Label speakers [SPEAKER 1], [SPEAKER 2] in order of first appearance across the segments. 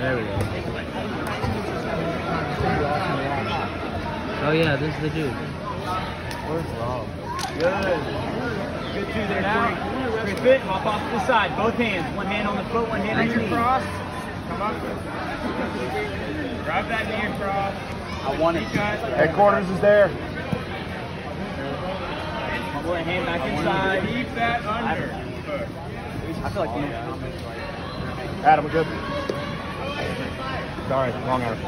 [SPEAKER 1] There we go. Oh yeah, this is the dude.
[SPEAKER 2] Good. Good two there, Corey. Great fit. Hop off to the side. Both hands. One hand on the foot, one hand on your knee.
[SPEAKER 3] cross. Come up. Grab that knee across.
[SPEAKER 2] I want it.
[SPEAKER 4] Headquarters is there.
[SPEAKER 2] Pull that hand back inside.
[SPEAKER 3] Keep that under.
[SPEAKER 2] I feel like the most comments like
[SPEAKER 4] Adam, we're good. Sorry, wrong arm.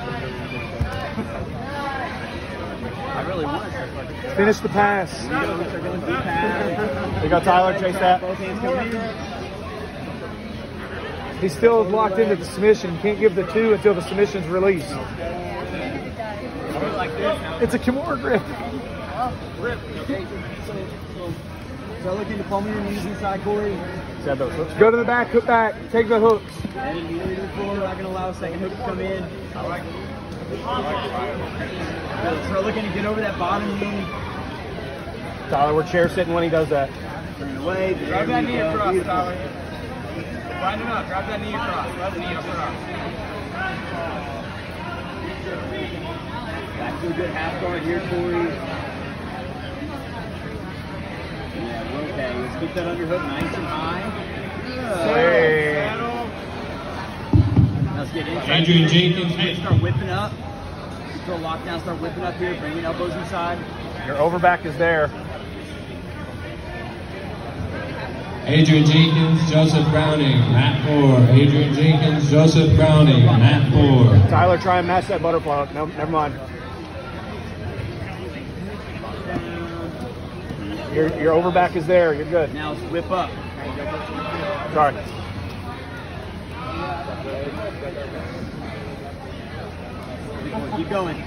[SPEAKER 2] I really want to
[SPEAKER 4] Finish the pass.
[SPEAKER 2] start going through.
[SPEAKER 4] We got Tyler, chase that.
[SPEAKER 2] Both hands coming in.
[SPEAKER 5] He's still locked into the submission. Can't give the two until the submission's released.
[SPEAKER 2] Start like this. Now
[SPEAKER 5] It's a Kimura grip.
[SPEAKER 2] Grip. Okay. So, so, so look into palm of your knees inside, Corey.
[SPEAKER 4] Said those hooks.
[SPEAKER 5] Go to the back, hook back, take the hooks.
[SPEAKER 2] And immediately to the floor. Not going to allow a second hook to come in.
[SPEAKER 3] I like it.
[SPEAKER 2] Good. Start looking to get over that bottom knee.
[SPEAKER 4] Tyler, we're chair sitting when he does that.
[SPEAKER 2] Turn it away. There
[SPEAKER 3] Grab that knee
[SPEAKER 2] go.
[SPEAKER 3] across,
[SPEAKER 2] Beautiful.
[SPEAKER 3] Tyler. Find him up. Grab that knee across. Grab the knee across.
[SPEAKER 2] Back to a good half guard here, Corey. Yeah, we're okay. Let's keep that underhook nice and high. Good.
[SPEAKER 4] Hey.
[SPEAKER 3] Settle.
[SPEAKER 2] Let's get inside.
[SPEAKER 6] Adrian Jenkins.
[SPEAKER 2] Start whipping up. Throw a lockdown, start whipping up here, bringing elbows inside.
[SPEAKER 4] Your overback is there.
[SPEAKER 6] Adrian Jenkins, Joseph Browning, Matt Moore. Adrian Jenkins, Joseph Browning, Matt Moore.
[SPEAKER 4] Tyler, try and match that butterfly. No, never mind. Your, your overback is there. You're good.
[SPEAKER 2] Now let's whip up.
[SPEAKER 4] Sorry.
[SPEAKER 2] Keep going.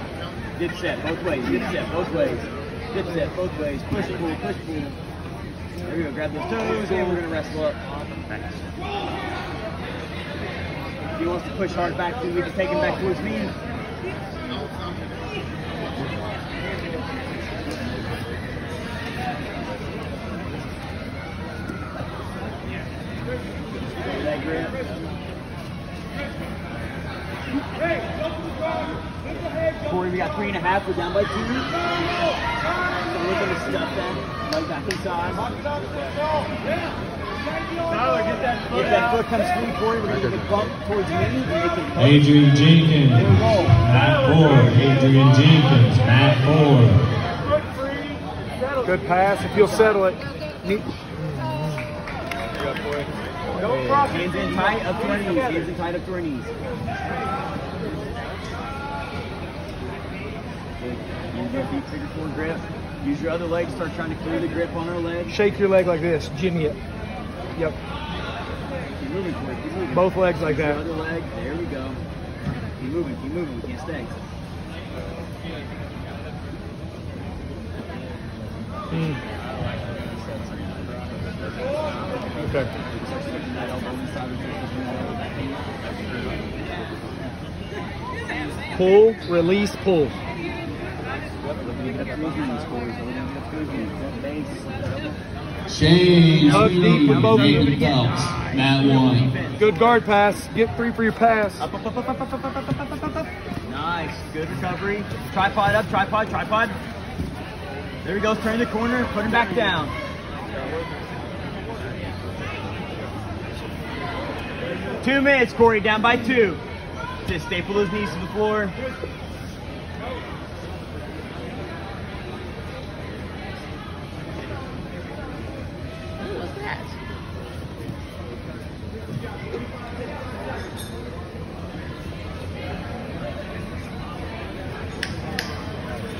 [SPEAKER 2] Dip set, both ways. Dip set, both ways. Dip set, both ways. Push, pull, push, pull. There we go. Grab those toes, and we're going to wrestle up. Nice. If he wants to push hard back, then we can take him back towards me. Over that grip. Corey, we got three and a half. We're down by two. So we're going to stuff that right back inside.
[SPEAKER 3] Tyler, get that foot
[SPEAKER 2] If that foot comes free, Corey, we're going to get a bump towards me and make it hook.
[SPEAKER 6] Adrian Jenkins, Matt Moore. Adrian Jenkins, Matt Moore.
[SPEAKER 3] Foot free. Settle.
[SPEAKER 5] Good pass. If you'll settle it. Knee-
[SPEAKER 3] Don't cross it.
[SPEAKER 2] Hands in tight, up to our knees. Hands in tight, up to our knees. Use your feet, figure four grip. Use your other leg, start trying to clear the grip on our leg.
[SPEAKER 5] Shake your leg like this. Jimmy it. Yep.
[SPEAKER 2] Keep moving, keep moving.
[SPEAKER 5] Both legs like that.
[SPEAKER 2] other leg, there we go. Keep moving, keep moving, we can't stay. Hmm.
[SPEAKER 4] Okay.
[SPEAKER 2] That elbow inside of the
[SPEAKER 5] Pull, release, pull. Change from
[SPEAKER 6] Nathan Phelps, Matt one.
[SPEAKER 5] Good guard pass. Get free for your pass.
[SPEAKER 2] Nice. Good recovery. Tripod up, tripod, tripod. There he goes. Turn the corner. Put him back down. Two minutes, Corey. Down by two. Just staple his knees to the floor.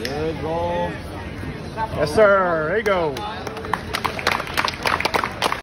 [SPEAKER 2] Good roll.
[SPEAKER 4] Yes, sir. There you go.